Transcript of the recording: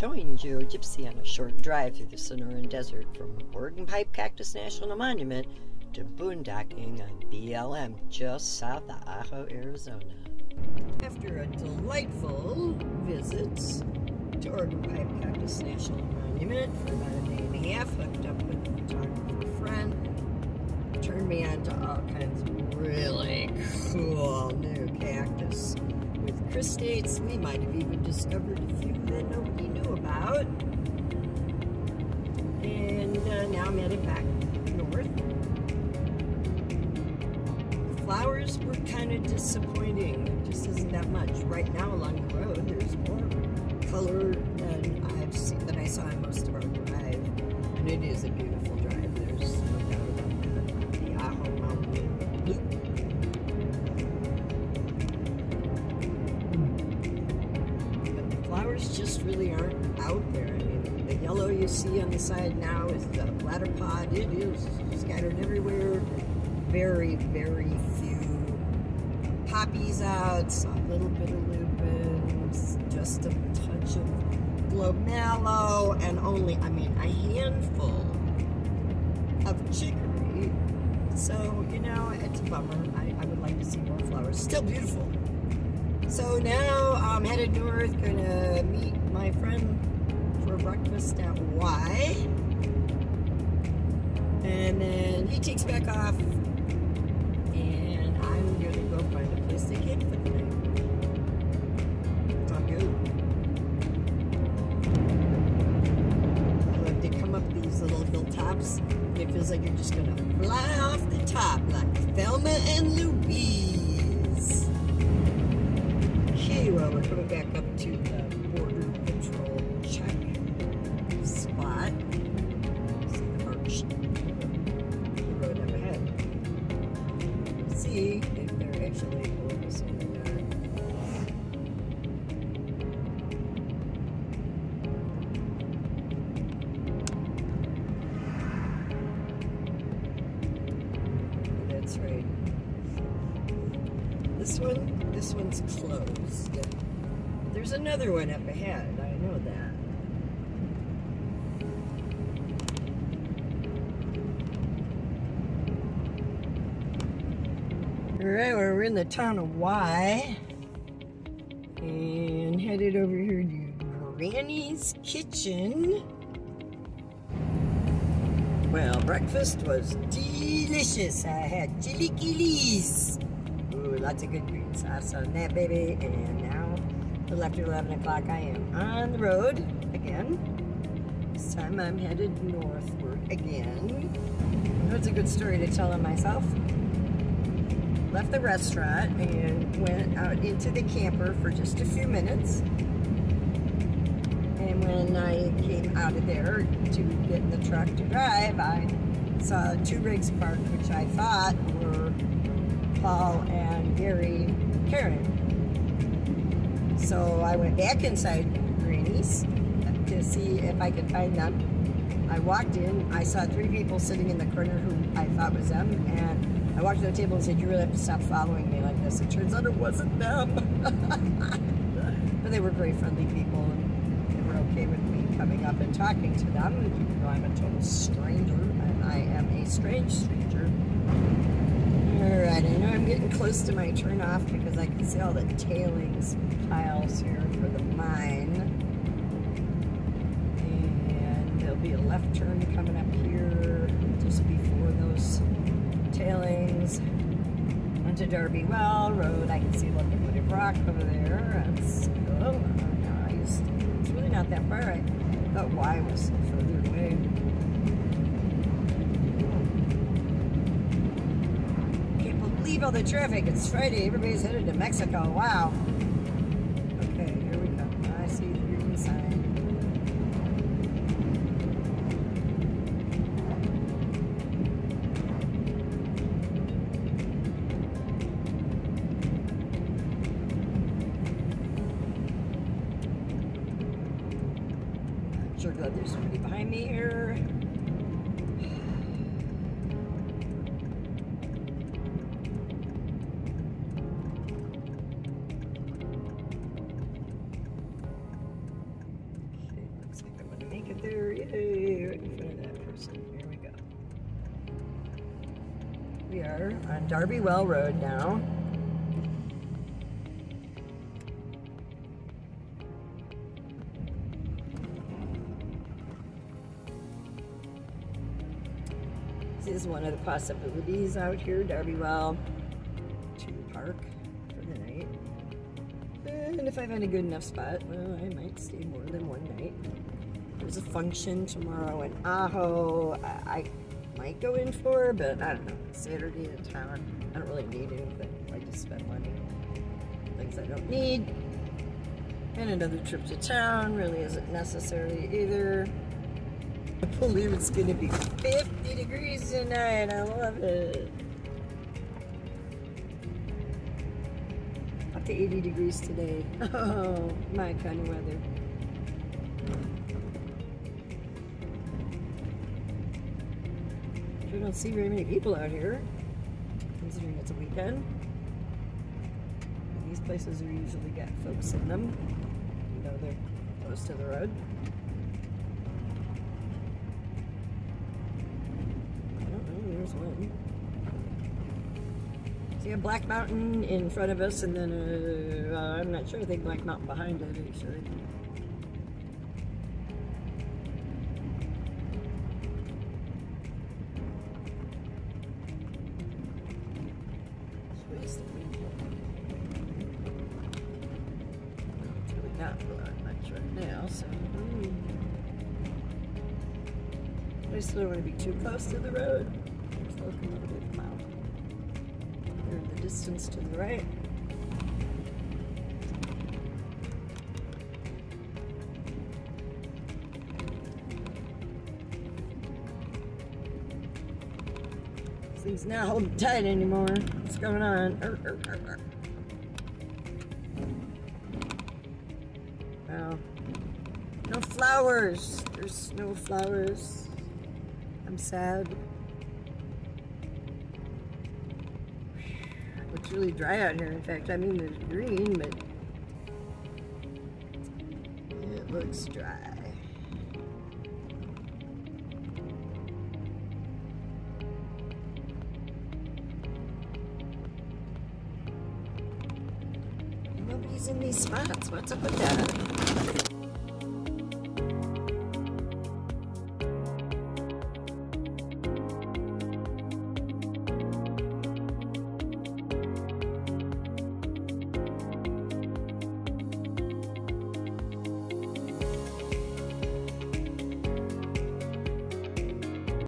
Join Geogypsy on a short drive through the Sonoran Desert from Organ Pipe Cactus National Monument to boondocking on BLM just south of Ajo, Arizona. After a delightful visit to Organ Pipe Cactus National Monument for about a day and a half, hooked up with a photographer friend, turned me on to all kinds of really cool new cactus. With cristates, we might have even discovered a few Flowers were kind of disappointing. There just isn't that much. Right now along the road, there's more color than I've seen than I saw in most of our drive. And it is a beautiful drive. There's no doubt about that. The Mountain Loop. But the flowers just really aren't out there. I mean, the yellow you see on the side now is the bladder pod. It is scattered everywhere. Very, very few poppies out, a little bit of lupins, just a touch of globemallow, and only, I mean, a handful of chicory. So, you know, it's a bummer. I, I would like to see more flowers. Still beautiful. So now I'm headed north, gonna meet my friend for breakfast at Why. And then he takes back off, go find a place to the night. Sound good? I love to come up these little hilltops, and it feels like you're just gonna fly off the top like Thelma and Louise. Okay, well, we're coming back up to the this one's closed. There's another one up ahead. I know that. All right, well, we're in the town of Why and headed over here to Granny's Kitchen. Well, breakfast was delicious. I had chili Ooh, lots of good green sauce on that baby. And now, a little after 11 o'clock, I am on the road again. This time I'm headed northward again. That's a good story to tell on myself. Left the restaurant and went out into the camper for just a few minutes. And when I came out of there to get in the truck to drive, I saw two rigs parked, which I thought were Paul and Gary Karen. So I went back inside Granny's to see if I could find them. I walked in, I saw three people sitting in the corner who I thought was them, and I walked to the table and said, you really have to stop following me like this. It turns out it wasn't them. but they were very friendly people, and they were okay with me coming up and talking to them, even though I'm a total stranger, and I am a strange stranger. Alright, I know I'm getting close to my turn off because I can see all the tailings piles here for the mine. And there'll be a left turn coming up here just before those tailings onto Darby Well Road. I can see a little bit of rock over there. That's cool. Oh, it's really not that far. I thought Why was further away. The traffic. It's Friday. Everybody's headed to Mexico. Wow. Okay, here we go. I see the green sign. I'm sure glad there's somebody behind me here. Are on Darby Well Road now. This is one of the possibilities out here, Darby Well, to park for the night. And if I find a good enough spot, well, I might stay more than one night. There's a function tomorrow in Ajo. I, I might go in for, but I don't know. Saturday in town. I don't really need anything. I just spend money. Things I don't need. And another trip to town really isn't necessary either. I believe it's gonna be 50 degrees tonight. I love it. Up to 80 degrees today. Oh, my kind of weather. Sure don't see very many people out here, considering it's a weekend. These places are usually got folks in them, you know they're close to the road. Oh, there's one. See a Black Mountain in front of us, and then uh, I'm not sure. I think Black Mountain behind it, actually. Blowing much right now, so. mm. I still don't want to be too close to the road. Just look a little bit out. Here in the distance to the right. Thing's not holding tight anymore. What's going on? Er, er, er, flowers. There's no flowers. I'm sad. Looks really dry out here. In fact, I mean, there's green, but it looks dry. Nobody's in these spots. What's up with that?